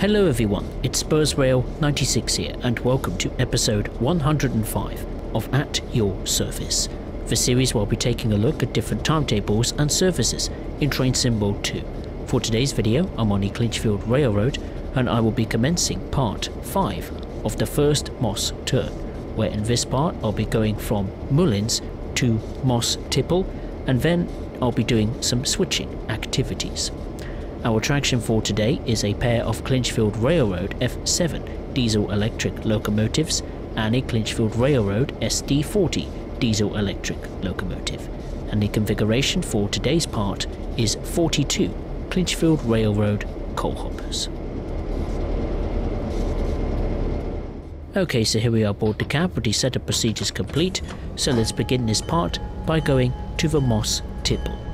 Hello everyone, it's SpursRail96 here and welcome to episode 105 of At Your Service, the series where I'll be taking a look at different timetables and services in Train Mode 2. For today's video, I'm on the Clinchfield Railroad and I will be commencing part 5 of the first Moss turn, where in this part I'll be going from Mullins to Moss Tipple and then I'll be doing some switching activities. Our attraction for today is a pair of Clinchfield Railroad F7 diesel electric locomotives and a Clinchfield Railroad SD40 diesel electric locomotive. And the configuration for today's part is 42 Clinchfield Railroad coal hoppers. Okay, so here we are aboard the cab with the setup procedures complete. So let's begin this part by going to the Moss Tipple.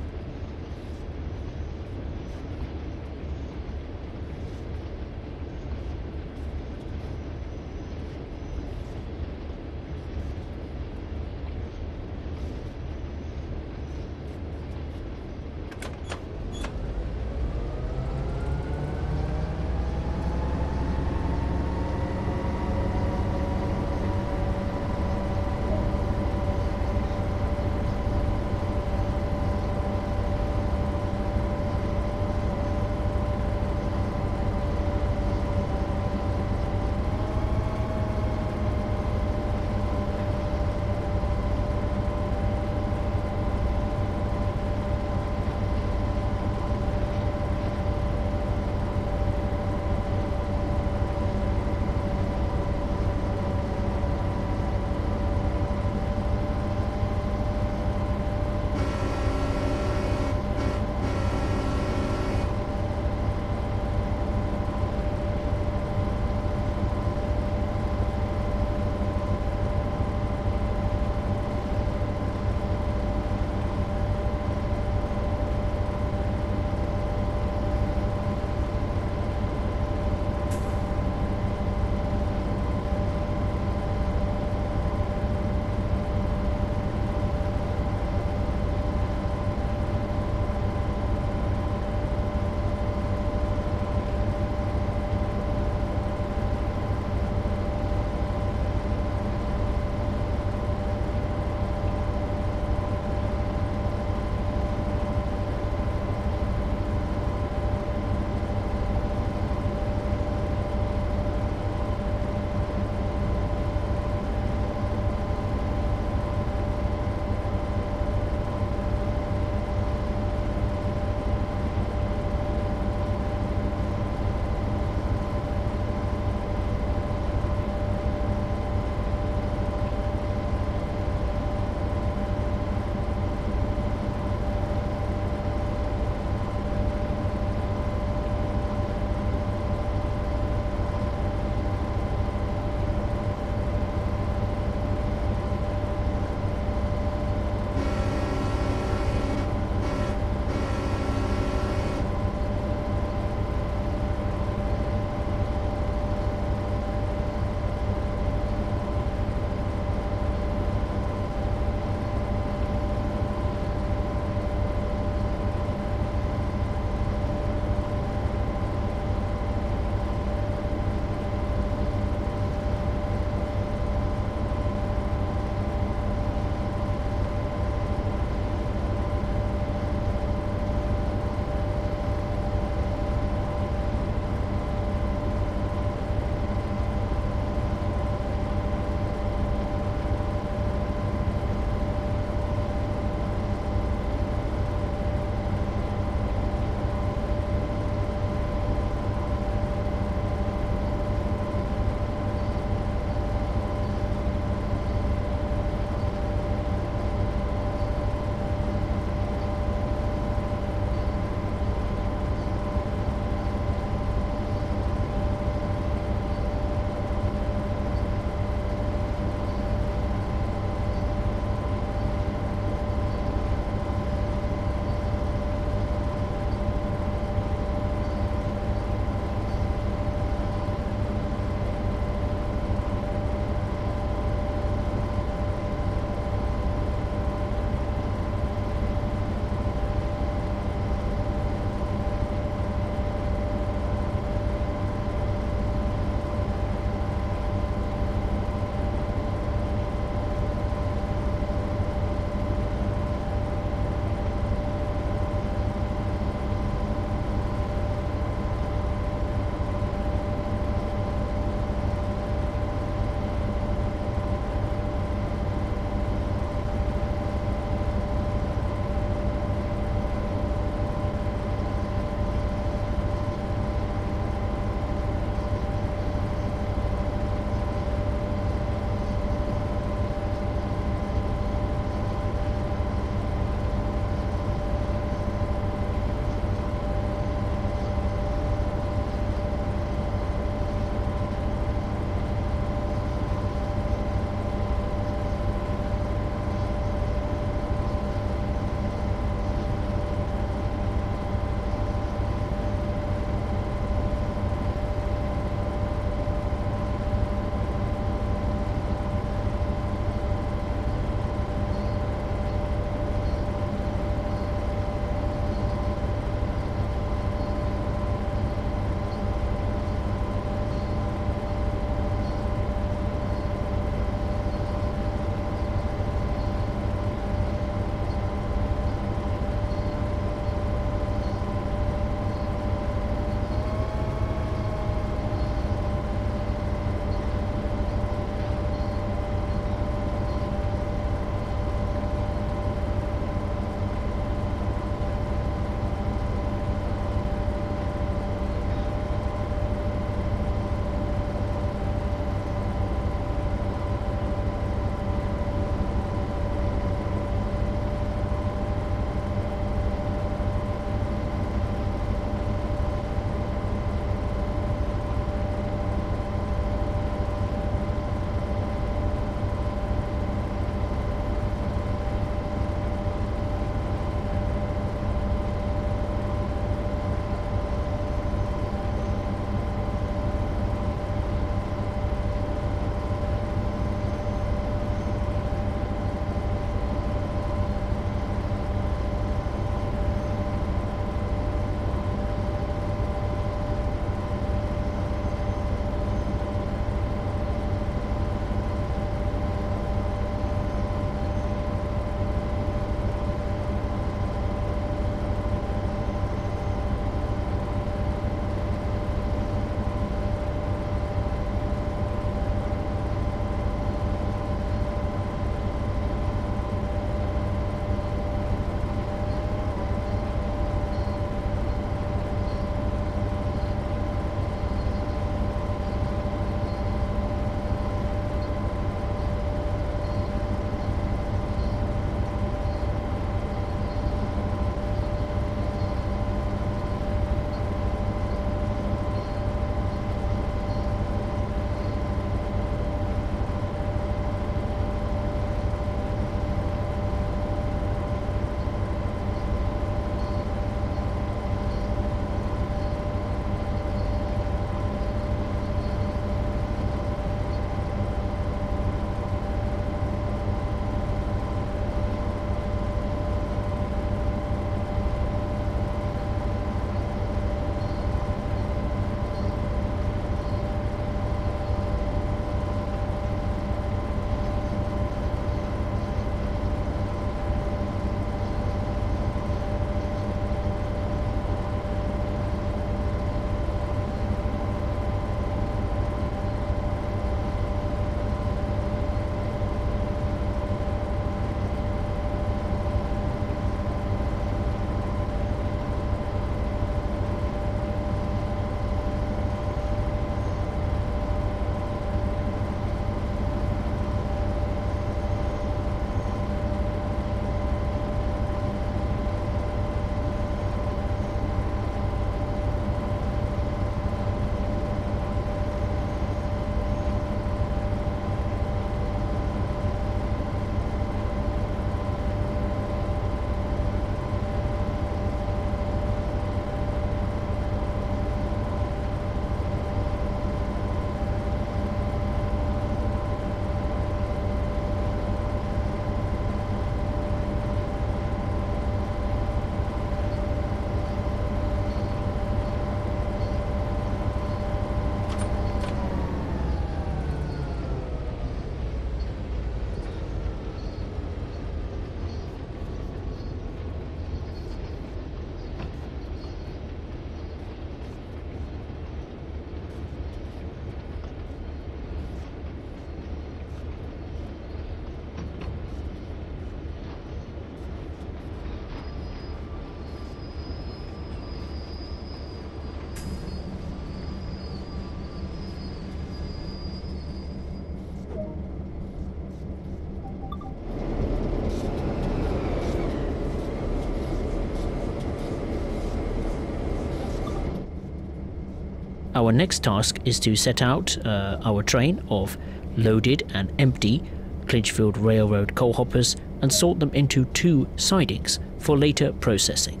Our next task is to set out uh, our train of loaded and empty Clinchfield Railroad coal hoppers and sort them into two sidings for later processing.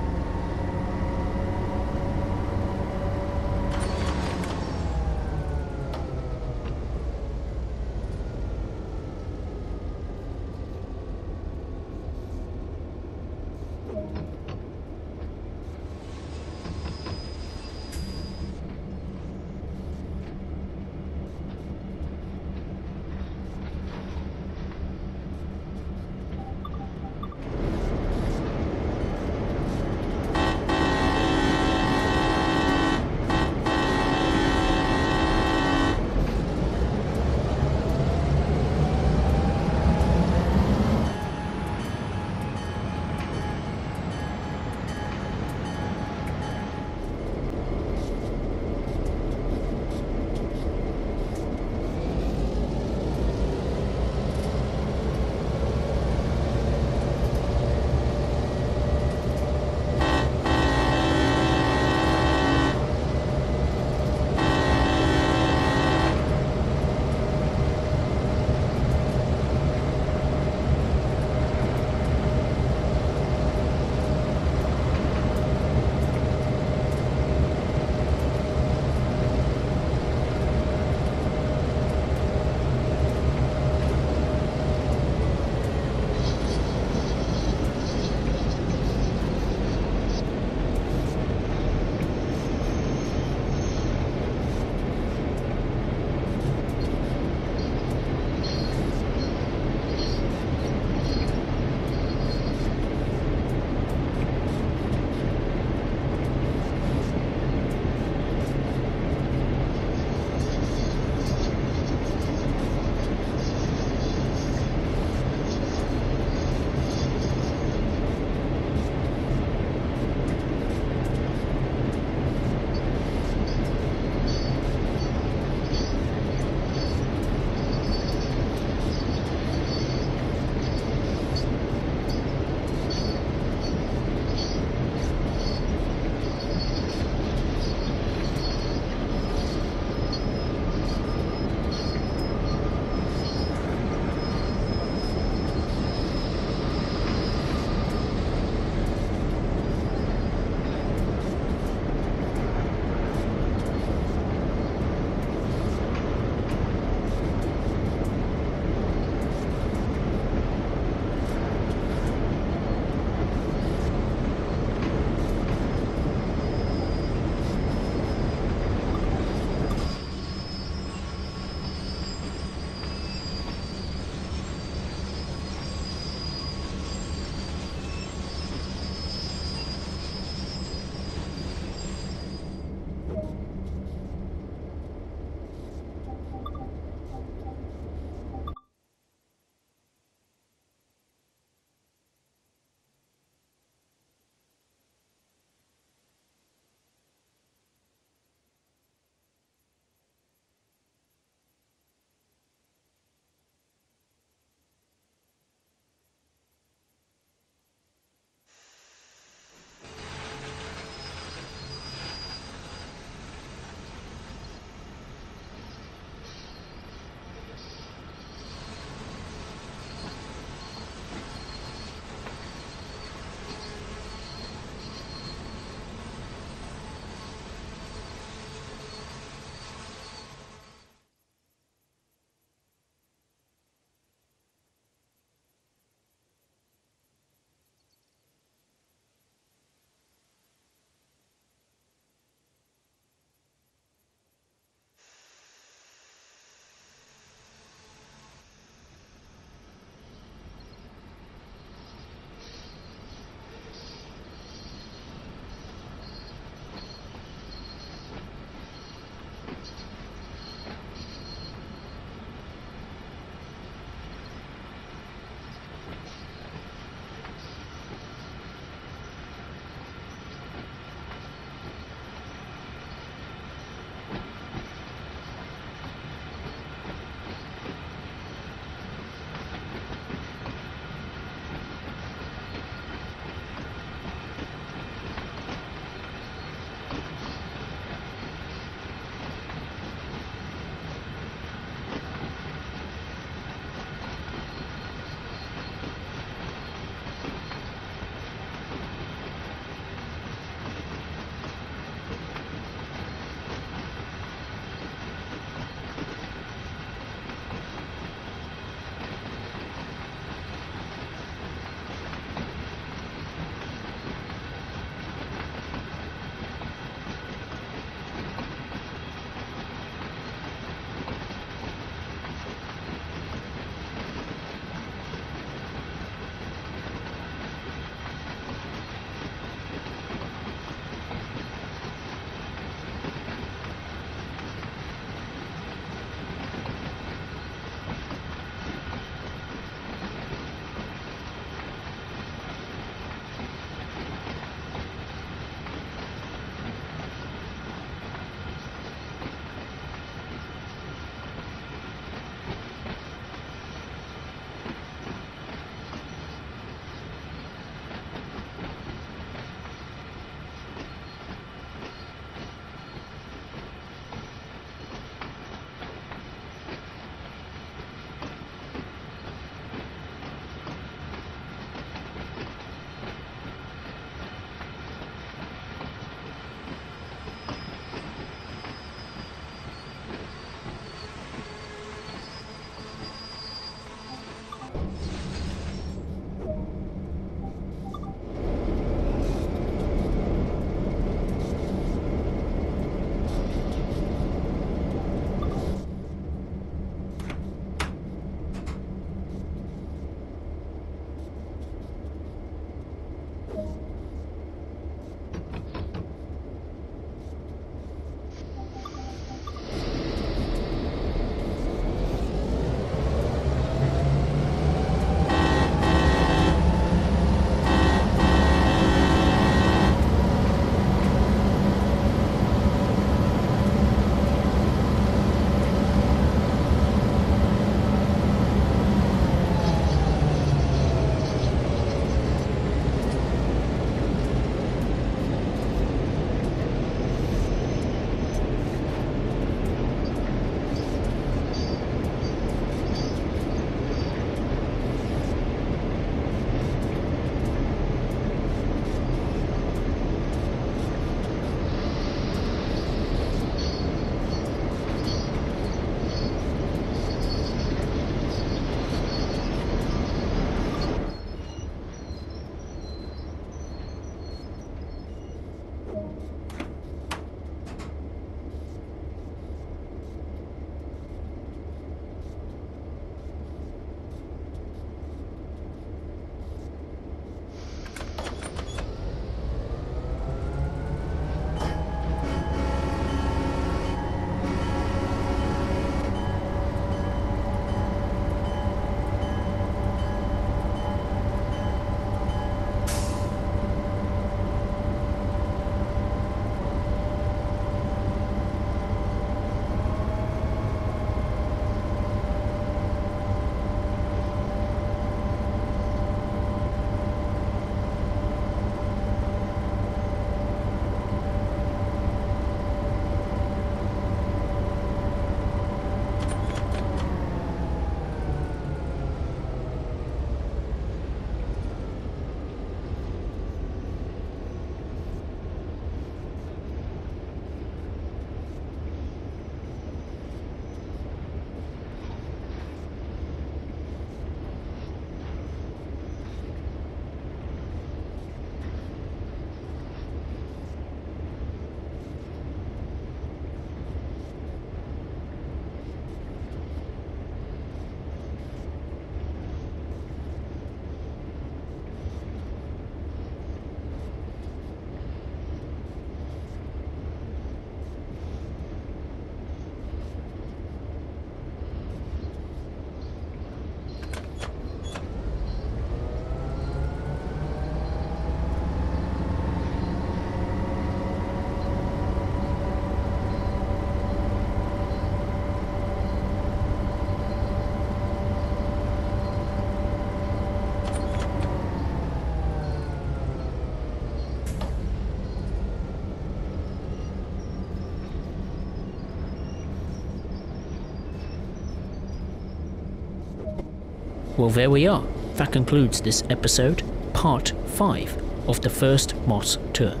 Well, there we are. That concludes this episode, part 5 of the first Moss turn.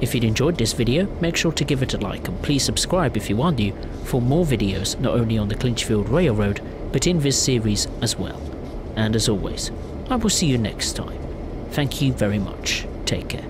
If you'd enjoyed this video, make sure to give it a like and please subscribe if you are new for more videos not only on the Clinchfield Railroad but in this series as well. And as always, I will see you next time. Thank you very much. Take care.